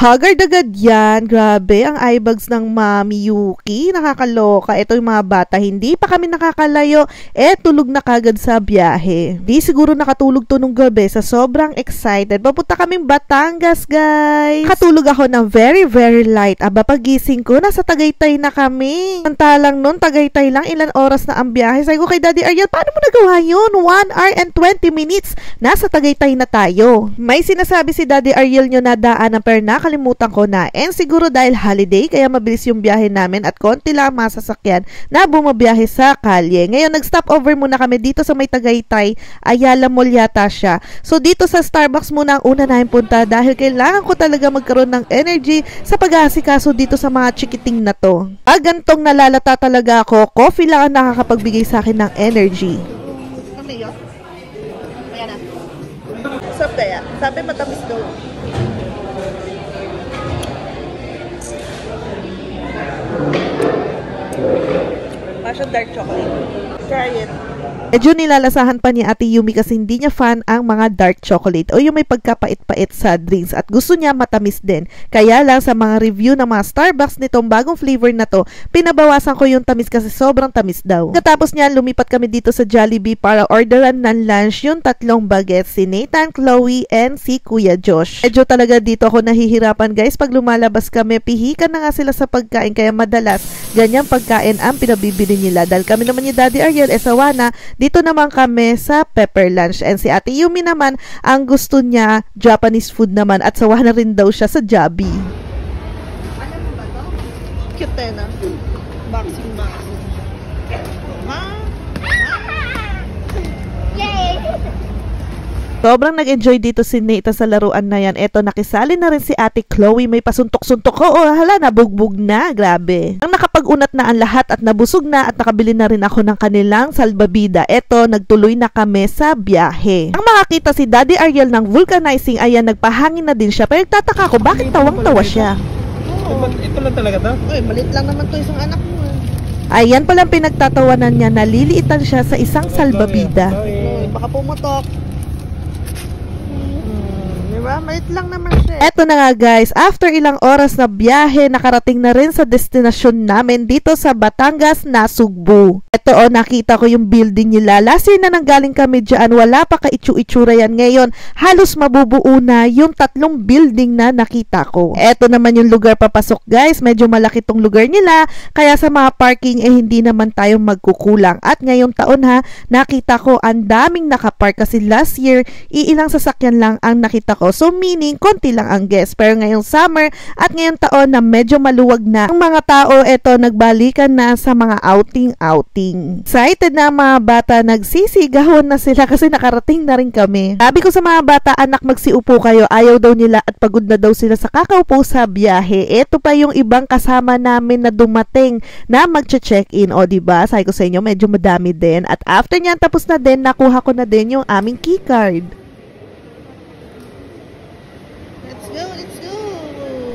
Haggard agad yan. Grabe, ang eye ng Mami Yuki. Nakakaloka. Ito yung mga bata. Hindi pa kami nakakalayo. Eh, tulog na kagad sa biyahe. Di siguro nakatulog to nung gabi sa sobrang excited. Papunta kaming Batangas, guys. Katulog ako ng very, very light. Aba, pagising ko, nasa Tagaytay na kami. Pantalang nun, Tagaytay lang. Ilan oras na ang biyahe. Sabi ko kay Daddy Ariel, paano mo nagawa yun? 1 hour and 20 minutes. Nasa Tagaytay na tayo. May sinasabi si Daddy Ariel nyo na daan ng perna nakalimutan ko na. And siguro dahil holiday, kaya mabilis yung biyahe namin at konti lang masasakyan na bumabiyahe sa kalye. Ngayon, nag-stop over muna kami dito sa may Tagaytay. Ayala Mall yata siya. So, dito sa Starbucks muna ang una namin punta dahil kailangan ko talaga magkaroon ng energy sa pag-aasikaso dito sa mga chikiting na to. Pag gantong nalalata talaga ako, coffee lang ang nakakapagbigay sa akin ng energy. Ano yun? Ayan na. Sarap kaya? Sabi matamis daw. Dark chocolate. Try it. Medyo nilalasahan pa ni Ate Yumi kasi hindi niya fan ang mga dark chocolate o yung may pagkapait-pait sa drinks at gusto niya matamis din. Kaya lang sa mga review ng mga Starbucks nitong bagong flavor na to, pinabawasan ko yung tamis kasi sobrang tamis daw. Katapos niya, lumipat kami dito sa Jollibee para orderan ng lunch yung tatlong bagets, si Nathan, Chloe, and si Kuya Josh. Medyo talaga dito ako nahihirapan guys pag lumalabas kami, pihikan na nga sila sa pagkain kaya madalas ganyang pagkain ang pinabibili nila dahil kami naman ni Daddy Ariel Esawana dito naman kami sa Pepper Lunch. And si Ate Yumi naman, ang gusto niya, Japanese food naman. At sawa na rin daw siya sa Jabi. Cute eh na. Boxing boxing. Sobrang nag-enjoy dito si Nita sa laruan na yan. Eto, nakisali na rin si ate Chloe. May pasuntok-suntok ko. Oh, hala, nabugbog na. Grabe. Ang nakapag-unat na ang lahat at nabusog na at nakabili na rin ako ng kanilang salbabida. Eto, nagtuloy na kami sa biyahe. Ang makakita si Daddy Ariel ng vulcanizing, ayan, nagpahangin na din siya. Pero nagtataka ko, bakit tawang-tawa siya? Oo. Ito lang talaga to? Uy, malit lang naman to isang anak mo. eh. Ayan palang pinagtatawanan niya, naliliitan siya sa isang salbabida. Baka pumutok. Hmm, di ba? Malit lang naman siya. eh. Eto na nga guys, after ilang oras na biyahe, nakarating na rin sa destinasyon namin dito sa Batangas na Sugbo. Eto o, nakita ko yung building nila. Last year na nanggaling kami dyan, wala pa ka-itsu-itsura yan. Ngayon, halos mabubuo na yung tatlong building na nakita ko. Eto naman yung lugar papasok guys, medyo malaki tong lugar nila, kaya sa mga parking eh hindi naman tayo magkukulang. At ngayong taon ha, nakita ko ang daming nakapark kasi last year, iilang sasakyan lang ang nakita ko. So meaning, konti lang ang guest. Pero ngayong summer at ngayong taon na medyo maluwag na, ang mga tao eto nagbalikan na sa mga outing-outing. Excited na mga bata, nagsisigawan na sila kasi nakarating na rin kami. Sabi ko sa mga bata, anak magsiupo kayo, ayaw daw nila at pagod na daw sila sa kakaupo sa biyahe. Ito pa yung ibang kasama namin na dumating na magche-check-in. O, di ba? Sabi ko sa inyo, medyo madami din. At after niyan, tapos na din, nakuha ko na din yung aming keycard. Let's go, let's go.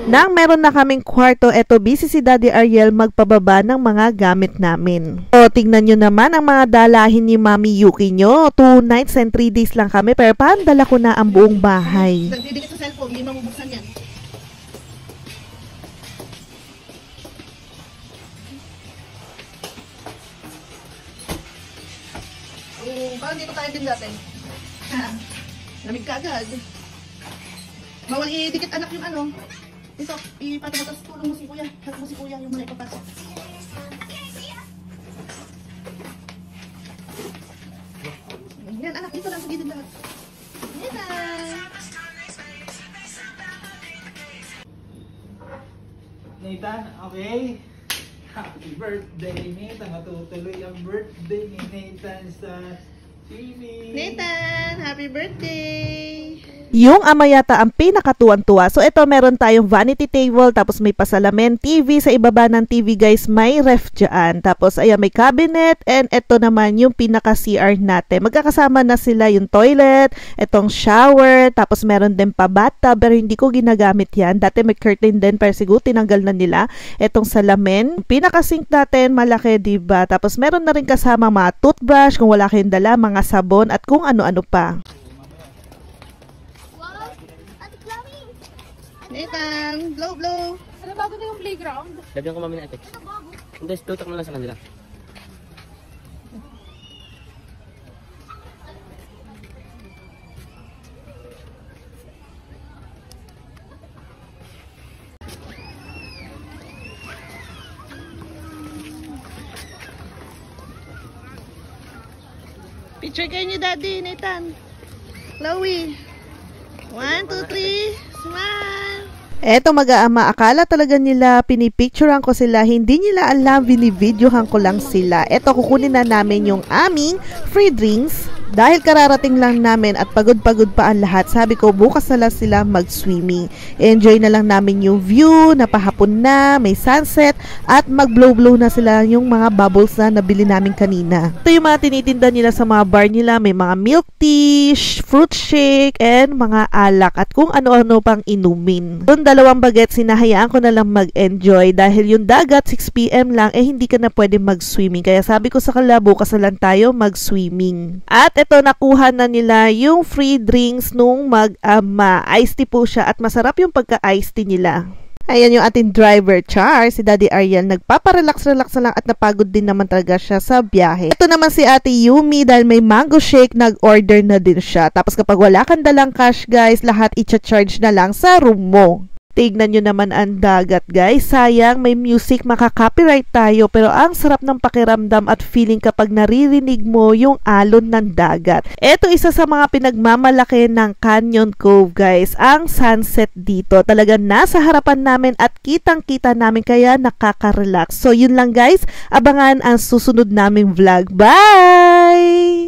Nang meron na kaming kwarto, eto busy si Daddy Ariel magpababa ng mga gamit namin. O, tingnan nyo naman ang mga dalahin ni Mami Yuki nyo. Two nights and three days lang kami, pero parang dala ko na ang buong bahay. Nagdidikit sa cellphone, hindi mabubuksan yan. Parang dito tayo din dati. Lamig ka agad. Bawal idikit anak yung ano. Ito, ipatabatas tulong mo si kuya. Harap mo si kuya yung muna ipapasok. Yan anak, dito lang sa gilid lahat. Yan na. Nathan, okay? Happy birthday, Nathan. Matutuloy ang birthday ni Nathan sa. Nathan, happy birthday! Yung ama yata ang pinakatuwan-tuwa. So ito meron tayong vanity table, tapos may pasalamin, TV. Sa ibaba ng TV guys, may ref dyan. Tapos ayan, may cabinet. And ito naman yung pinaka-CR natin. Magkakasama na sila yung toilet, itong shower, tapos meron din pa bathtub, pero hindi ko ginagamit yan. Dati may curtain din, pero siguro tinanggal na nila. Itong salamin. Pinaka-sink natin, malaki, diba? Tapos meron na rin kasama mga toothbrush, kung wala kayong dala, mga sabon, at kung ano-ano pa. Wow! Ate Chloe! Nathan, blow, blow. Ano bago na yung playground? Lagyan ko mami ng effects. Hindi, tutok mo lang sa kanila. Picture kayo ni Daddy, Nathan. Chloe. One, two, three. Smile. Eto mag-aama, akala talaga nila pinipicturean ko sila, hindi nila alam, binibidyohan ko lang sila. Eto kukunin na namin yung aming free drinks. Dahil kararating lang namin at pagod-pagod pa ang lahat, sabi ko bukas na lang sila mag-swimming. Enjoy na lang namin yung view, napahapon na, may sunset, at mag-blow-blow na sila yung mga bubbles na nabili namin kanina. Ito yung mga tinitinda nila sa mga bar nila, may mga milk tea, fruit shake, and mga alak, at kung ano-ano pang inumin. Doon dalawang bagets, sinahayaan ko na lang mag-enjoy dahil yung dagat 6pm lang, eh hindi ka na pwede mag-swimming. Kaya sabi ko sa kanila, bukas na lang tayo mag-swimming. At ito, nakuha na nila yung free drinks nung mag-ama. Iced tea po siya at masarap yung pagka-iced tea nila. Ayan yung ating driver, Char. Si Daddy Ariel, nagpaparelax-relax na lang at napagod din naman talaga siya sa biyahe. Ito naman si Ate Yumi, dahil may mango shake, nag-order na din siya. Tapos kapag wala kang dalang cash, guys, lahat i-charge na lang sa room mo. Tignan nyo naman ang dagat guys. Sayang may music makaka-copyright tayo pero ang sarap ng pakiramdam at feeling kapag naririnig mo yung alon ng dagat. Ito isa sa mga pinagmamalaki ng Canyon Cove guys. Ang sunset dito. Talaga nasa harapan namin at kitang-kita namin kaya nakaka-relax. So yun lang guys. Abangan ang susunod naming vlog. Bye!